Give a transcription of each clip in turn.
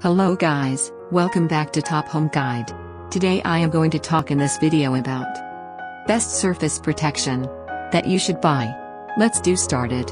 Hello guys, welcome back to Top Home Guide. Today I am going to talk in this video about best surface protection that you should buy. Let's do started.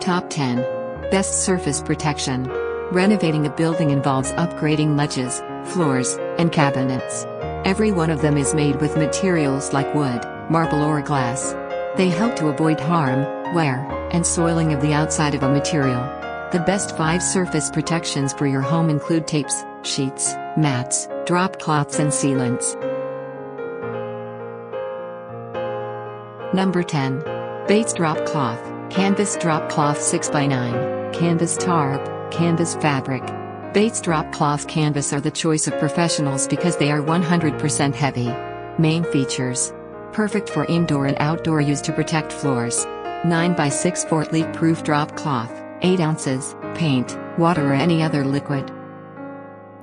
Top 10 Best Surface Protection. Renovating a building involves upgrading ledges, floors, and cabinets. Every one of them is made with materials like wood, marble or glass. They help to avoid harm, wear, and soiling of the outside of a material. The best 5 surface protections for your home include tapes, sheets, mats, drop cloths and sealants. Number 10. Bates Drop Cloth, Canvas Drop Cloth 6x9 canvas tarp, canvas fabric. Bates drop cloth canvas are the choice of professionals because they are 100% heavy. Main features. Perfect for indoor and outdoor use to protect floors. 9 by 6 Fort leak proof drop cloth, 8 ounces, paint, water or any other liquid.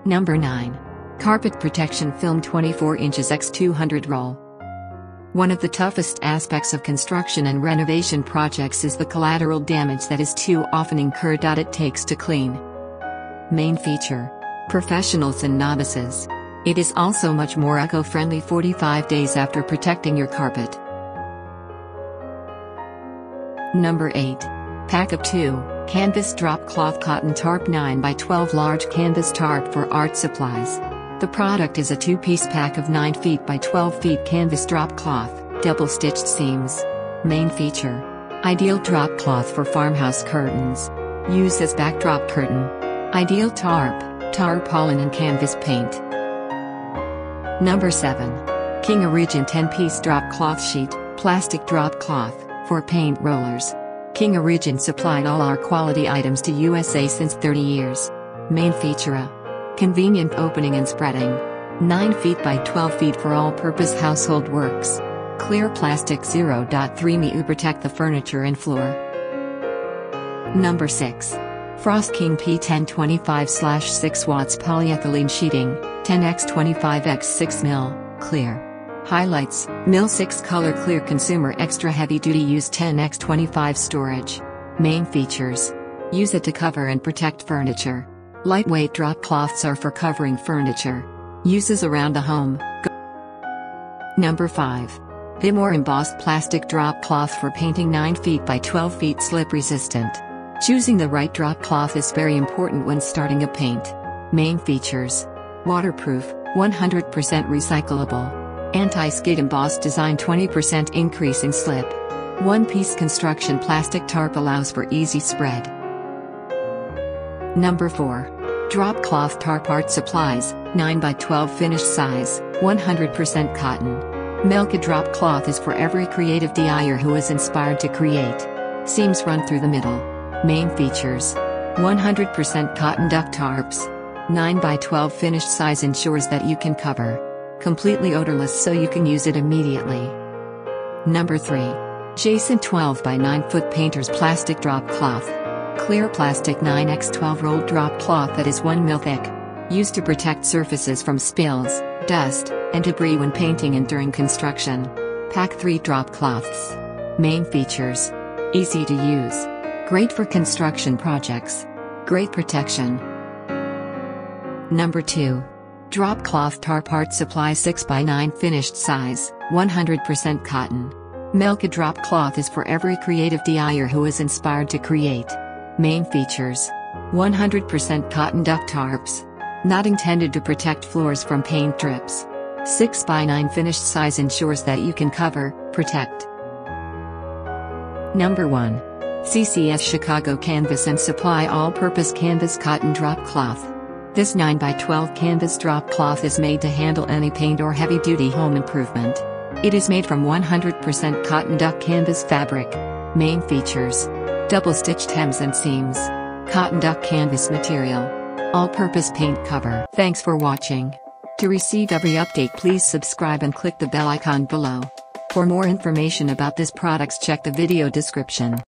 Number 9. Carpet Protection Film 24 inches x 200 roll. One of the toughest aspects of construction and renovation projects is the collateral damage that is too often incurred. It takes to clean. Main feature Professionals and novices. It is also much more eco friendly 45 days after protecting your carpet. Number 8. Pack of 2 Canvas Drop Cloth Cotton Tarp 9 by 12 Large Canvas Tarp for Art Supplies. The product is a two-piece pack of 9 feet by 12 feet canvas drop cloth, double-stitched seams. Main feature. Ideal drop cloth for farmhouse curtains. Use as backdrop curtain. Ideal tarp, tarpaulin and canvas paint. Number 7. King Origin 10-piece drop cloth sheet, plastic drop cloth, for paint rollers. King Origin supplied all our quality items to USA since 30 years. Main feature Convenient opening and spreading. 9 feet by 12 feet for all-purpose household works. Clear plastic 0.3 MIU protect the furniture and floor. Number 6. Frost King P1025 6 watts polyethylene sheeting, 10x 25x 6 mil, clear. Highlights, Mil 6 color clear consumer extra heavy duty use 10x 25 storage. Main features. Use it to cover and protect furniture. Lightweight drop cloths are for covering furniture. Uses around the home. Number 5. VICMORE embossed plastic drop cloth for painting 9 feet by 12 feet slip resistant. Choosing the right drop cloth is very important when starting a paint. Main features. Waterproof, 100% recyclable. Anti-skid embossed design 20% increase in slip. One-piece construction plastic tarp allows for easy spread. Number 4. Drop Cloth Tarp Art Supplies, 9 by 12 finished size, 100% cotton. Melka Drop Cloth is for every creative DIYer who is inspired to create. Seams run through the middle. Main features 100% cotton duck tarps. 9 by 12 finished size ensures that you can cover. Completely odorless so you can use it immediately. Number 3. Jacent 12 by 9 foot painter's plastic drop cloth. Clear plastic 9x12 rolled drop cloth that is 1 mil thick. Used to protect surfaces from spills, dust, and debris when painting and during construction. Pack 3 drop cloths. Main features. Easy to use. Great for construction projects. Great protection. Number 2. Drop cloth Tarp Art supply 6x9 finished size, 100% cotton. Melka drop cloth is for every creative DIYer who is inspired to create. Main features 100% cotton duck tarps. Not intended to protect floors from paint drips. 6x9 finished size ensures that you can cover, protect. Number 1. CCS Chicago Canvas and Supply All Purpose Canvas Cotton Drop Cloth. This 9x12 canvas drop cloth is made to handle any paint or heavy duty home improvement. It is made from 100% cotton duck canvas fabric. Main features Double-stitched hems and seams. Cotton duck canvas material. All-purpose paint cover. Thanks for watching. To receive every update please subscribe and click the bell icon below. For more information about this products check the video description.